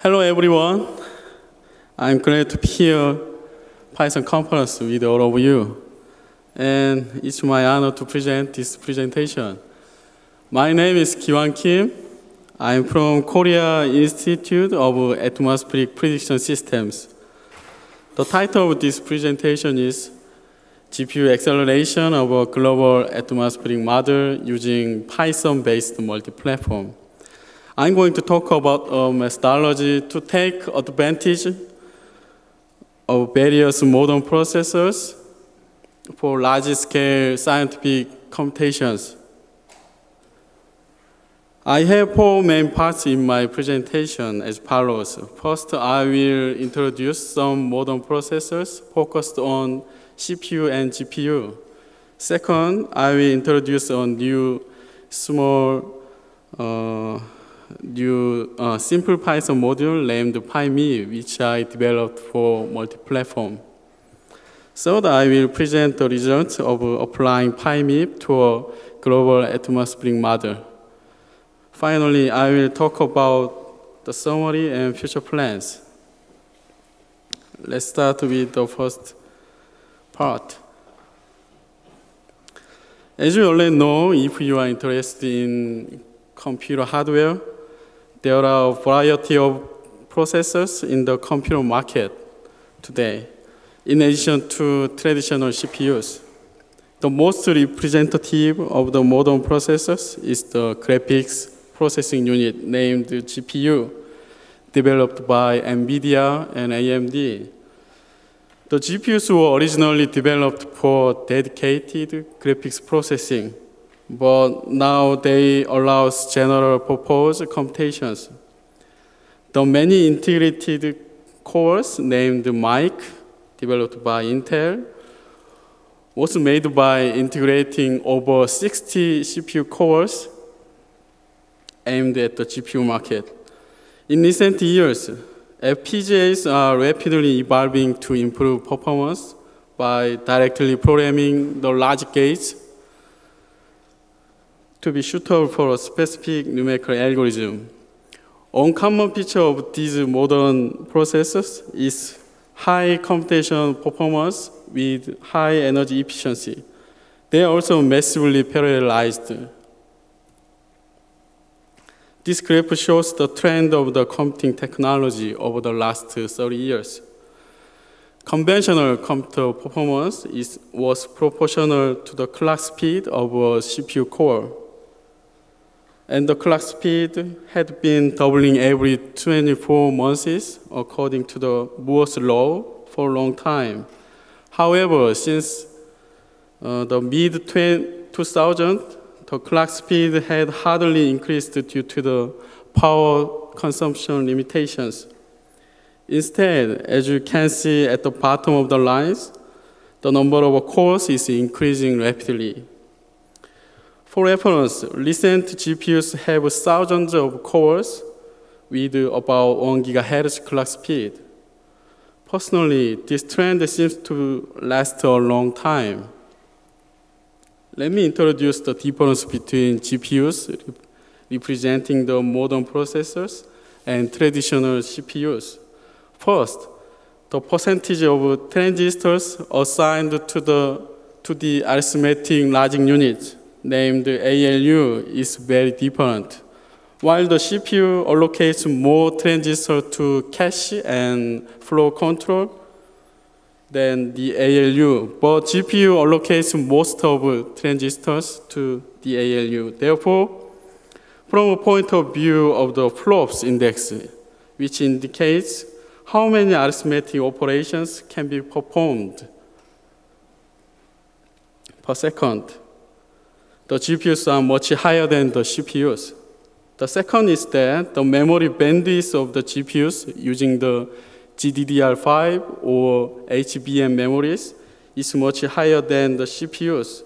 Hello everyone. I'm glad to be here Python conference with all of you. And it's my honor to present this presentation. My name is Ki-Hwan Kim. I'm from Korea Institute of Atmospheric Prediction Systems. The title of this presentation is GPU acceleration of a global atmospheric model using Python-based multi-platform. I'm going to talk about a methodology to take advantage of various modern processors for large-scale scientific computations. I have four main parts in my presentation as follows. First, I will introduce some modern processors focused on CPU and GPU. Second, I will introduce a new small uh, new uh, simple Python module named PyMIP, which I developed for multi-platform. Third, I will present the results of applying PyMIP to a global atmospheric model. Finally, I will talk about the summary and future plans. Let's start with the first part. As you already know, if you are interested in computer hardware, there are a variety of processors in the computer market today, in addition to traditional CPUs. The most representative of the modern processors is the graphics processing unit named GPU, developed by NVIDIA and AMD. The GPUs were originally developed for dedicated graphics processing, but now they allow general purpose computations. The many integrated cores named MIC, developed by Intel, was made by integrating over 60 CPU cores aimed at the GPU market. In recent years, FPGAs are rapidly evolving to improve performance by directly programming the logic gates to be suitable for a specific numerical algorithm. One common feature of these modern processors is high computation performance with high energy efficiency. They are also massively parallelized this graph shows the trend of the computing technology over the last 30 years. Conventional computer performance is, was proportional to the clock speed of a CPU core. And the clock speed had been doubling every 24 months according to the Moore's law for a long time. However, since uh, the mid 2000, the clock speed had hardly increased due to the power consumption limitations. Instead, as you can see at the bottom of the lines, the number of cores is increasing rapidly. For reference, recent GPUs have thousands of cores with about 1 gigahertz clock speed. Personally, this trend seems to last a long time. Let me introduce the difference between GPUs, representing the modern processors, and traditional CPUs. First, the percentage of transistors assigned to the, to the arithmetic logic unit, named ALU, is very different. While the CPU allocates more transistors to cache and flow control, than the ALU, but GPU allocates most of transistors to the ALU. Therefore, from a point of view of the flops index, which indicates how many arithmetic operations can be performed per second, the GPUs are much higher than the CPUs. The second is that the memory bandwidth of the GPUs using the GDDR5 or HBM memories is much higher than the CPUs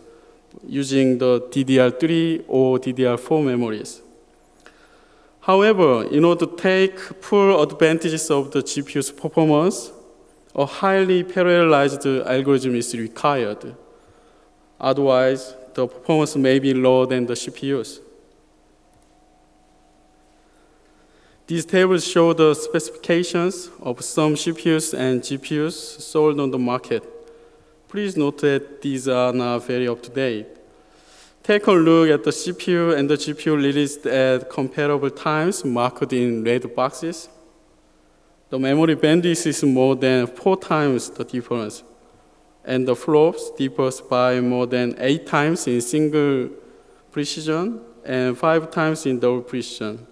using the DDR3 or DDR4 memories. However, in order to take full advantages of the GPU's performance, a highly parallelized algorithm is required. Otherwise, the performance may be lower than the CPUs. These tables show the specifications of some CPUs and GPUs sold on the market. Please note that these are not very up to date. Take a look at the CPU and the GPU released at comparable times marked in red boxes. The memory bandwidth is more than four times the difference, and the flops differs by more than eight times in single precision and five times in double precision.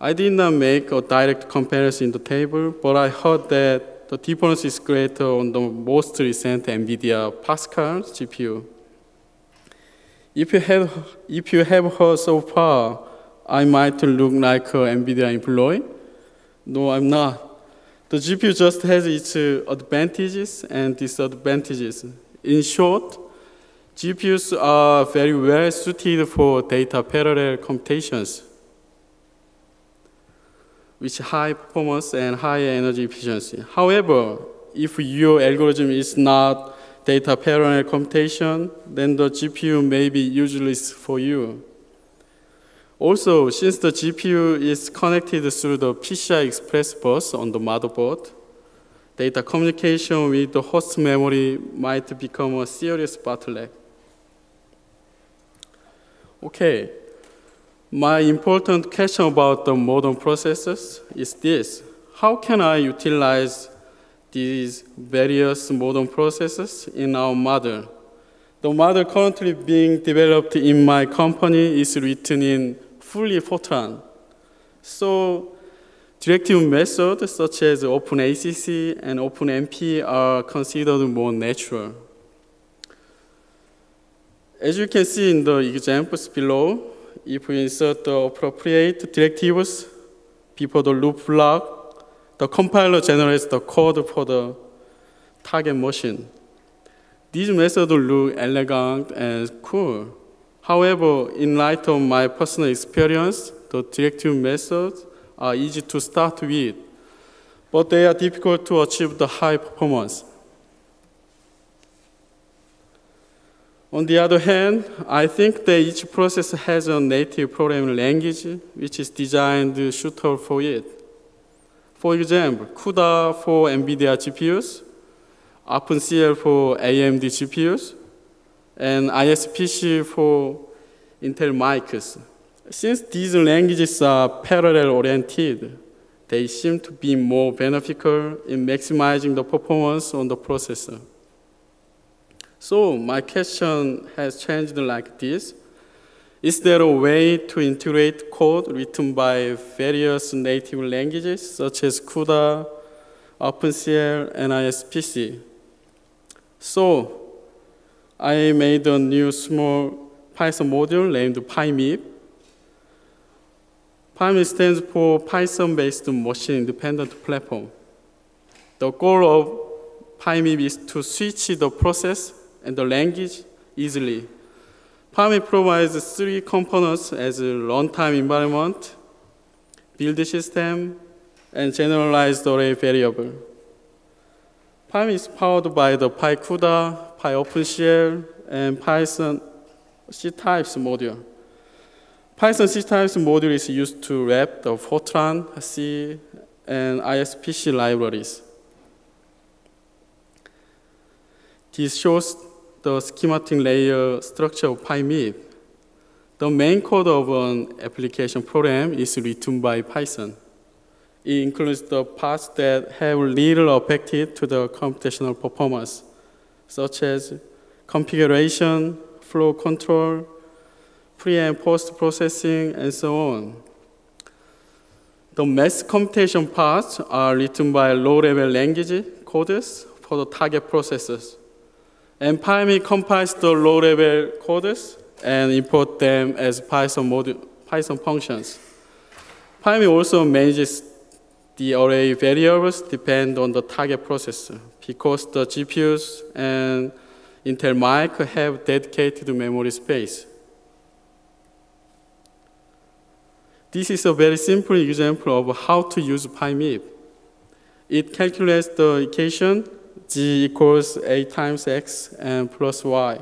I did not make a direct comparison in the table, but I heard that the difference is greater on the most recent NVIDIA Pascal GPU. If you have, if you have heard so far, I might look like an NVIDIA employee. No, I'm not. The GPU just has its uh, advantages and disadvantages. In short, GPUs are very well suited for data parallel computations with high performance and high energy efficiency. However, if your algorithm is not data parallel computation, then the GPU may be useless for you. Also, since the GPU is connected through the PCI Express bus on the motherboard, data communication with the host memory might become a serious bottleneck. Okay, my important question about the modern processors is this. How can I utilize these various modern processors in our model? The model currently being developed in my company is written in fully Fortran. So directive methods such as OpenACC and OpenMP are considered more natural. As you can see in the examples below, if we insert the appropriate directives before the loop block, the compiler generates the code for the target machine. These methods look elegant and cool. However, in light of my personal experience, the directive methods are easy to start with, but they are difficult to achieve the high performance. On the other hand, I think that each process has a native programming language which is designed suitable for it. For example, CUDA for NVIDIA GPUs, OpenCL for AMD GPUs, and ISPC for Intel MICs. Since these languages are parallel-oriented, they seem to be more beneficial in maximizing the performance on the processor. So my question has changed like this. Is there a way to integrate code written by various native languages such as CUDA, OpenCL, and ISPC? So I made a new small Python module named PyMIP. PyMIP stands for Python-based machine-independent platform. The goal of PyMIP is to switch the process and the language easily. PyMIP provides three components as a runtime environment, build system, and generalized array variable. PyMIP is powered by the PyCUDA, PyOpenCL, and Python ctypes module. Python ctypes module is used to wrap the Fortran, C, and ISPC libraries. This shows the schematic layer structure of PyMIP. The main code of an application program is written by Python. It includes the parts that have little affected to the computational performance, such as configuration, flow control, pre and post processing, and so on. The mass computation parts are written by low-level language codes for the target processors. And PyMIP compiles the low-level codes and import them as Python, Python functions. PyMIP also manages the array variables depend on the target processor because the GPUs and Intel MIC have dedicated memory space. This is a very simple example of how to use PyMIP. It calculates the equation g equals a times x and plus y.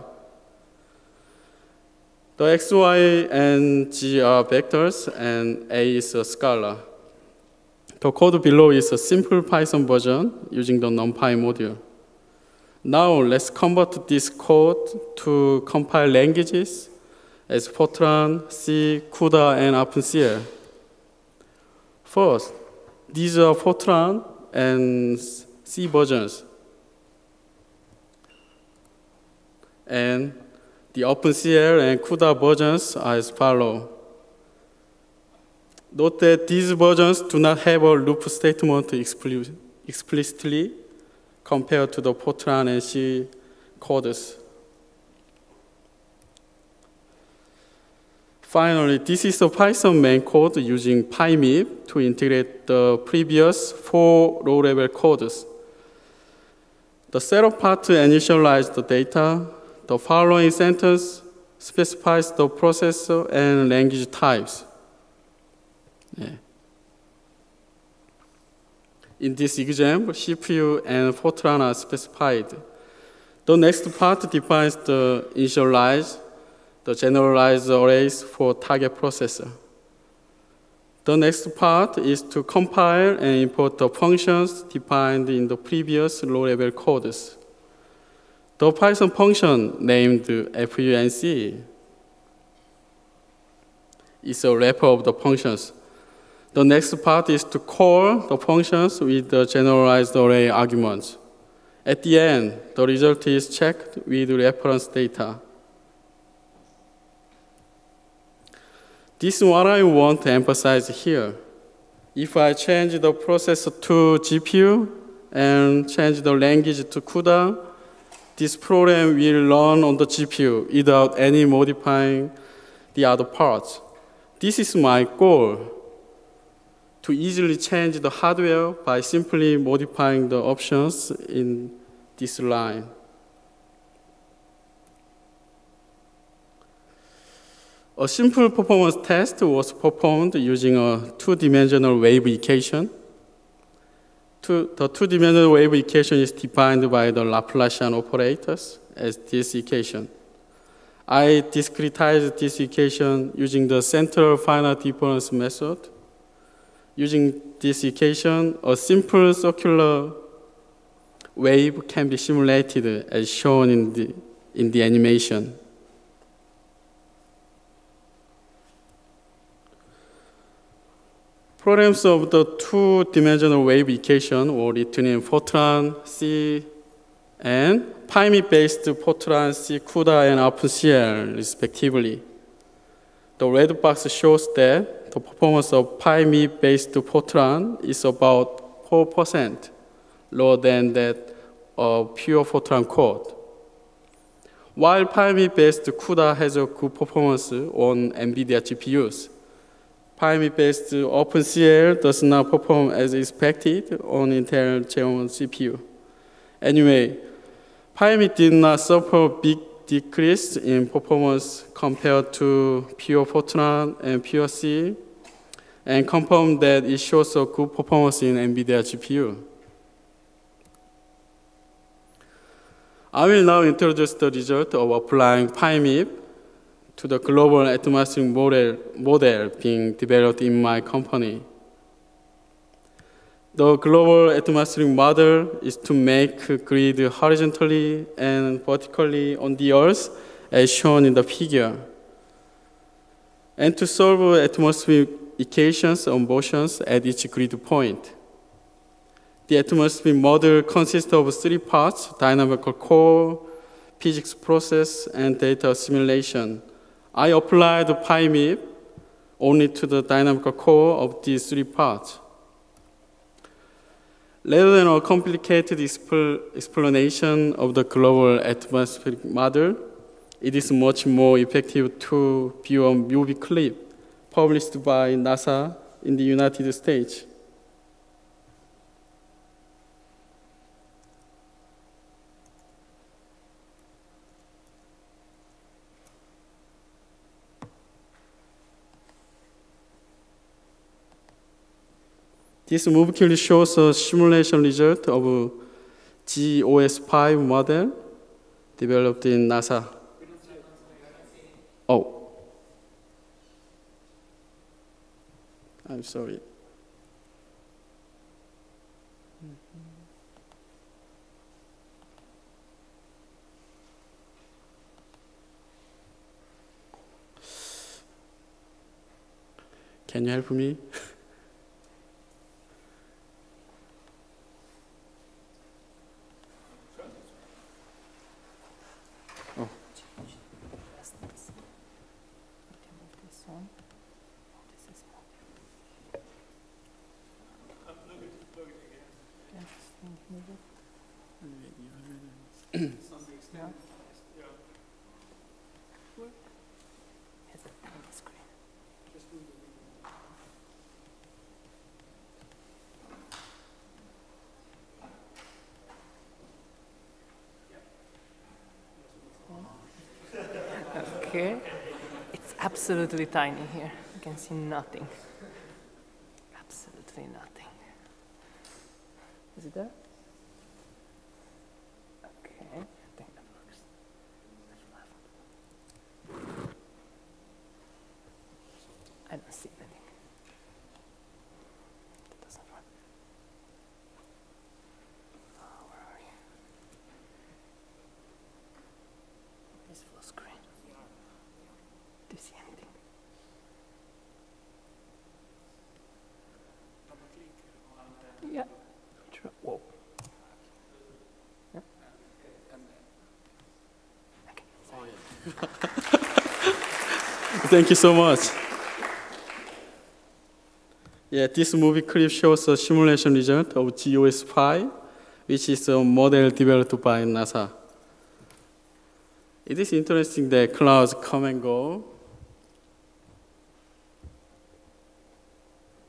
The x, y, and z are vectors, and a is a scalar. The code below is a simple Python version using the NumPy module. Now let's convert this code to compile languages as Fortran, C, CUDA, and OpenCL. First, these are Fortran and C versions. And the OpenCL and CUDA versions are as follow. Note that these versions do not have a loop statement explicitly compared to the Fortran and C codes. Finally, this is the Python main code using PyMIP to integrate the previous four low-level codes. The setup part initializes the data. The following sentence specifies the processor and language types. In this example, CPU and Fortran are specified. The next part defines the initialize, the generalized arrays for target processor. The next part is to compile and import the functions defined in the previous low-level codes. The Python function named func is a wrapper of the functions the next part is to call the functions with the generalized array arguments. At the end, the result is checked with reference data. This is what I want to emphasize here. If I change the processor to GPU and change the language to CUDA, this program will run on the GPU without any modifying the other parts. This is my goal to easily change the hardware by simply modifying the options in this line. A simple performance test was performed using a two-dimensional wave equation. Two, the two-dimensional wave equation is defined by the Laplacian operators as this equation. I discretized this equation using the central finite difference method Using this equation, a simple circular wave can be simulated as shown in the, in the animation. Programs of the two-dimensional wave equation were written in Fortran, C, and PyMIP-based Fortran, C, CUDA, and OpenCL, respectively. The red box shows that the performance of PyMIP-based Fortran is about 4% lower than that of pure Fortran code. While PyMIP-based CUDA has a good performance on NVIDIA GPUs, PyMIP-based OpenCL does not perform as expected on Intel Xeon CPU. Anyway, PyMIP did not suffer big decrease in performance compared to pure Fortran and pure C, and confirm that it shows a good performance in NVIDIA GPU. I will now introduce the result of applying PyMIP to the global atmospheric model, model being developed in my company. The global atmospheric model is to make grid horizontally and vertically on the Earth as shown in the figure. And to solve atmospheric equations of motions at each grid point. The atmospheric model consists of three parts, dynamical core, physics process, and data assimilation. I applied PyMIP only to the dynamical core of these three parts. Rather than a complicated explanation of the global atmospheric model, it is much more effective to view a movie clip published by NASA in the United States. This movie shows a simulation result of GEOS-5 model developed in NASA. Oh, I'm sorry. Can you help me? Absolutely tiny here. You can see nothing. Absolutely nothing. Is it there? Okay. I think that works. I don't see anything. That doesn't work. Oh, where are you? This full screen. Do you see anything? Yeah. Try- Whoa. Yeah. Okay. Thank you so much. Yeah, this movie clip shows a simulation result of GEOS-5, which is a model developed by NASA. It is interesting that clouds come and go.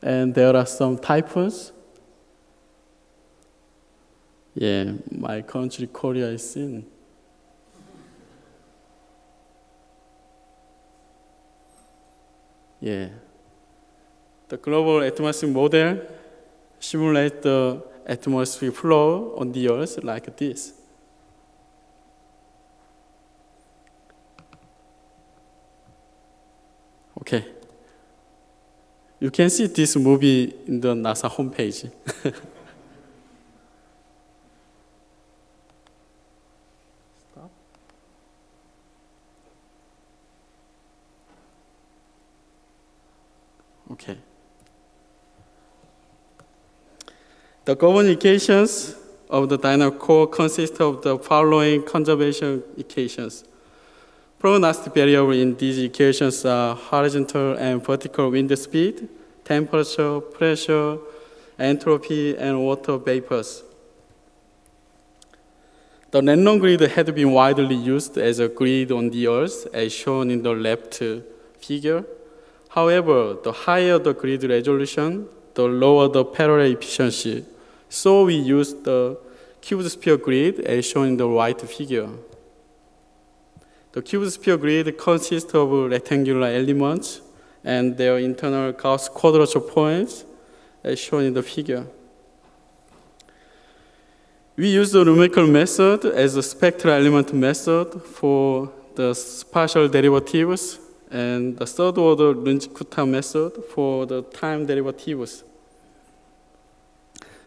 And there are some typhoons. Yeah, my country, Korea, is in. Yeah. The global atmosphere model simulates the atmospheric flow on the Earth like this. Okay. You can see this movie in the NASA homepage. Stop. Okay. The governing equations of the dynamic core consist of the following conservation equations. Prognostic variables in these equations are horizontal and vertical wind speed, temperature, pressure, entropy, and water vapors. The random grid had been widely used as a grid on the Earth, as shown in the left figure. However, the higher the grid resolution, the lower the parallel efficiency. So we use the cube sphere grid as shown in the right figure. The cube sphere grid consists of rectangular elements and their internal Gauss quadrature points as shown in the figure. We use the numerical method as a spectral element method for the partial derivatives and the third order Runge-Kutta method for the time derivatives.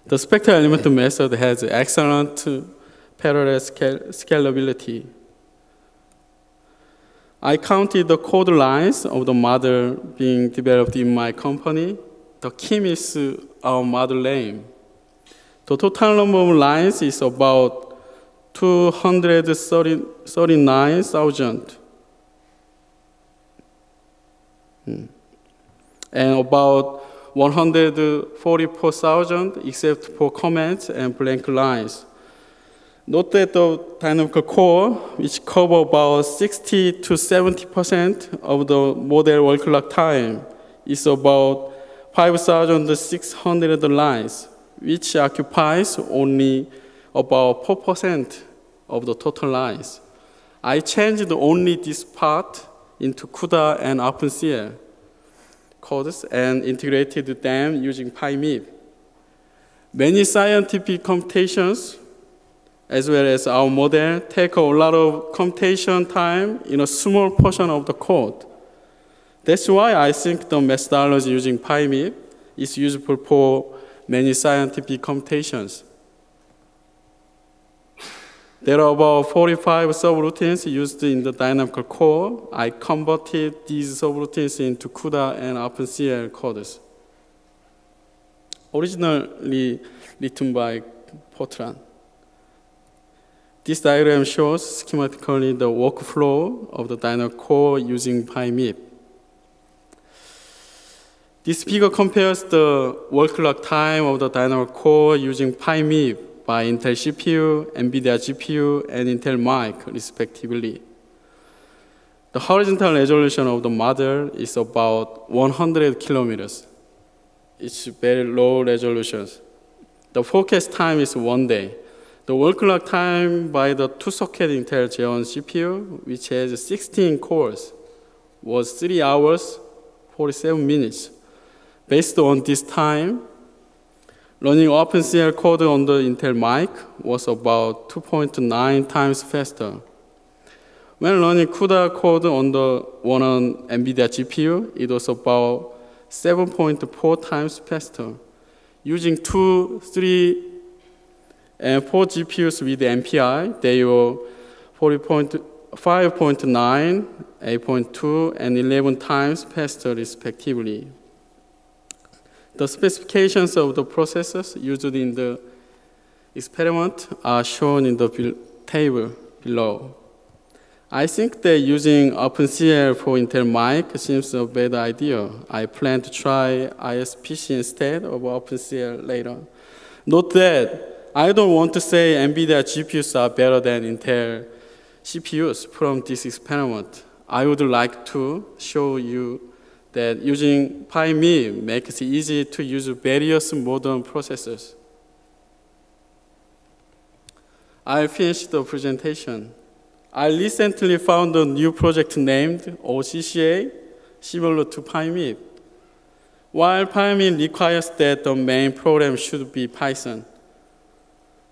The spectral element method has excellent parallel scale scalability. I counted the code lines of the model being developed in my company. The Kim is our model name. The total number of lines is about 239,000. Hmm. And about 144,000 except for comments and blank lines. Note that the dynamical core, which cover about 60 to 70% of the model wall clock time, is about 5,600 lines, which occupies only about 4% of the total lines. I changed only this part into CUDA and OpenCL codes and integrated them using PyMIP. Many scientific computations, as well as our model, take a lot of computation time in a small portion of the code. That's why I think the methodology using PyMIP is useful for many scientific computations. There are about 45 subroutines used in the dynamical core. I converted these subroutines into CUDA and OpenCL codes. Originally written by Fortran. This diagram shows schematically the workflow of the dynamical core using PyMIP. This figure compares the wall clock time of the dynamical core using PyMIP by Intel CPU, NVIDIA GPU, and Intel MIC, respectively. The horizontal resolution of the model is about 100 kilometers. It's very low resolution. The forecast time is one day. The wall clock time by the two-socket Intel Xeon CPU, which has 16 cores, was 3 hours, 47 minutes. Based on this time, Running OpenCL code on the Intel MIC was about 2.9 times faster. When running CUDA code on the one on NVIDIA GPU, it was about 7.4 times faster. Using two, three, and four GPUs with MPI, they were 5.9, 8.2, and 11 times faster respectively. The specifications of the processors used in the experiment are shown in the table below. I think that using OpenCL for Intel MIC seems a bad idea. I plan to try ISPC instead of OpenCL later. Note that I don't want to say NVIDIA GPUs are better than Intel CPUs from this experiment. I would like to show you that using PyMIP makes it easy to use various modern processors. I finished the presentation. I recently found a new project named OCCA, similar to PyMIP. While PyMIP requires that the main program should be Python,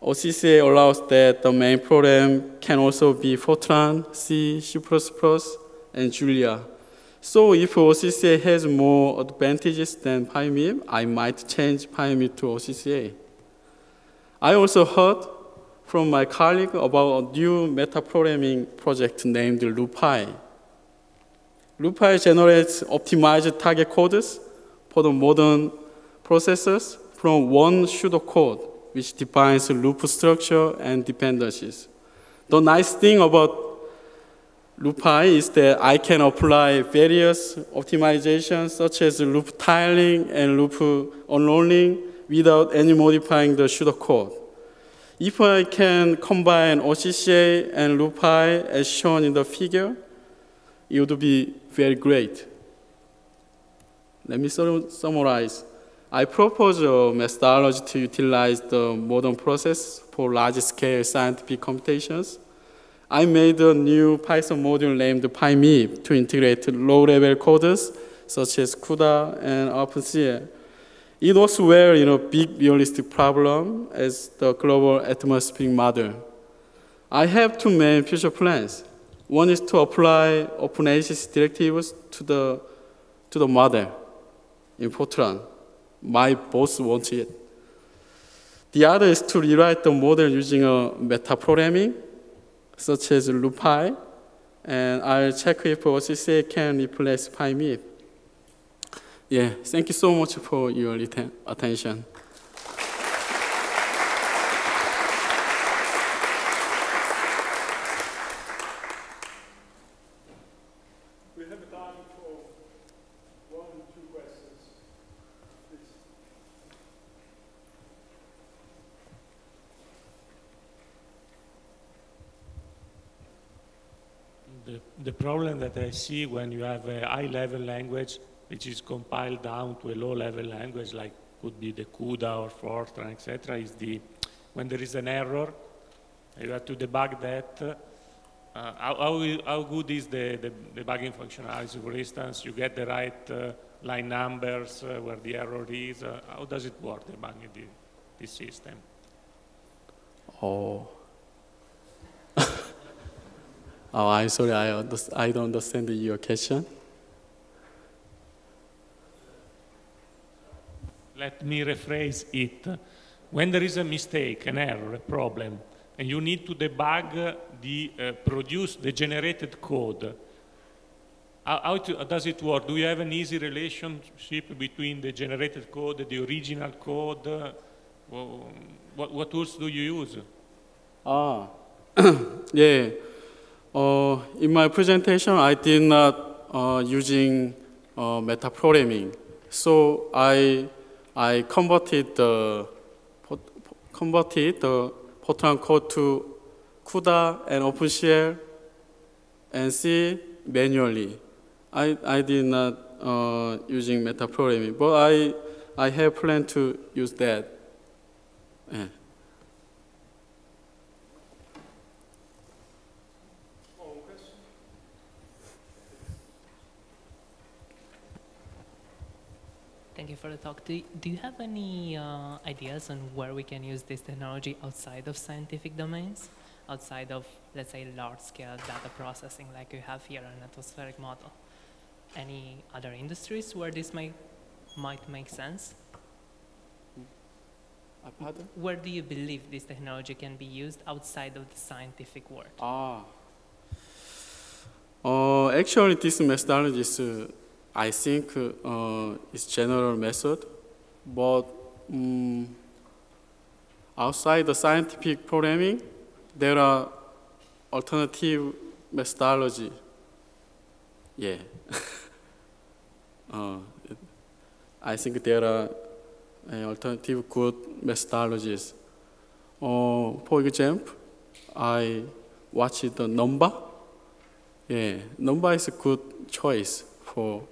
OCCA allows that the main program can also be Fortran, C, C++, and Julia. So if OCCA has more advantages than PyMIP, I might change PyMIP to OCCA. I also heard from my colleague about a new metaprogramming project named Loopy. Loopy generates optimized target codes for the modern processors from one pseudocode, which defines loop structure and dependencies. The nice thing about Loopy is that I can apply various optimizations such as loop tiling and loop unrolling without any modifying the pseudocode. If I can combine OCCA and Loopy as shown in the figure, it would be very great. Let me summarize. I propose a methodology to utilize the modern process for large-scale scientific computations I made a new Python module named PyMIP to integrate low-level codes such as CUDA and OpenCL. It was well in a big realistic problem as the global atmospheric model. I have two main future plans. One is to apply OpenACC directives to the, to the model in Fortran. My boss wants it. The other is to rewrite the model using a metaprogramming such as Loopy, and I'll check if OCCA can replace PyMIP. Yeah, thank you so much for your attention. The problem that I see when you have a high-level language which is compiled down to a low-level language, like could be the CUDA or Fortran, etc., is the when there is an error, you have to debug that. Uh, how, how, how, good is the, the debugging functionality? For instance, you get the right uh, line numbers uh, where the error is. Uh, how does it work, debugging the, this system? Oh. Oh, I'm sorry, I, I don't understand your question. let me rephrase it. When there is a mistake, an error, a problem, and you need to debug the uh, produced, the generated code, how, how it- does it work? Do you have an easy relationship between the generated code, the original code? Uh, what, what tools do you use? Ah, yeah. Uh, in my presentation, I did not uh, using uh, meta programming, so I I converted the converted the Fortran code to CUDA and OpenCL and C manually. I I did not uh, using metaprogramming, but I I have plan to use that. Yeah. Thank you for the talk. Do, do you have any uh, ideas on where we can use this technology outside of scientific domains? Outside of, let's say, large-scale data processing like you have here in atmospheric model? Any other industries where this might, might make sense? Pardon? Where do you believe this technology can be used outside of the scientific world? Ah. Uh, actually, this methodology is, uh, I think, uh, is general method, but um, outside the scientific programming, there are alternative methodology. Yeah. uh, I think there are uh, alternative good methodologies. Uh, for example, I watched the Numba. Yeah, Numba is a good choice for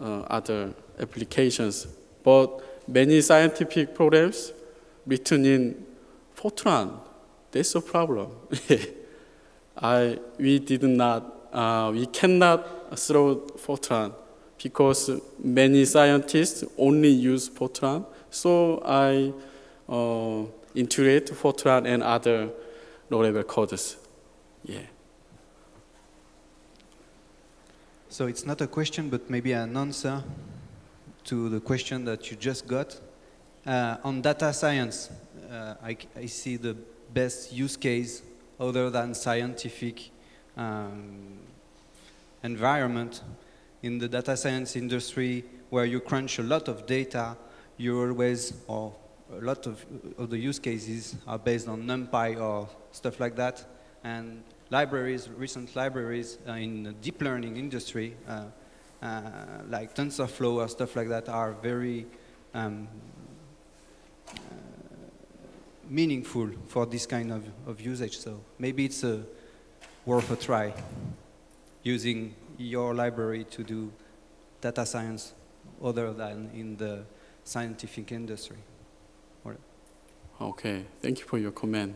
other applications. But many scientific programs written in Fortran, that's a problem. I, we did not, uh, we cannot throw Fortran because many scientists only use Fortran. So I uh, integrate Fortran and other low-level codes. Yeah. So it's not a question, but maybe an answer to the question that you just got. Uh, on data science, uh, I, I see the best use case other than scientific um, environment in the data science industry where you crunch a lot of data, you always, or a lot of, of the use cases are based on NumPy or stuff like that. And libraries, recent libraries uh, in the deep learning industry, uh, uh, like TensorFlow or stuff like that, are very um, meaningful for this kind of, of usage. So maybe it's worth a try using your library to do data science other than in the scientific industry. Okay, thank you for your comment.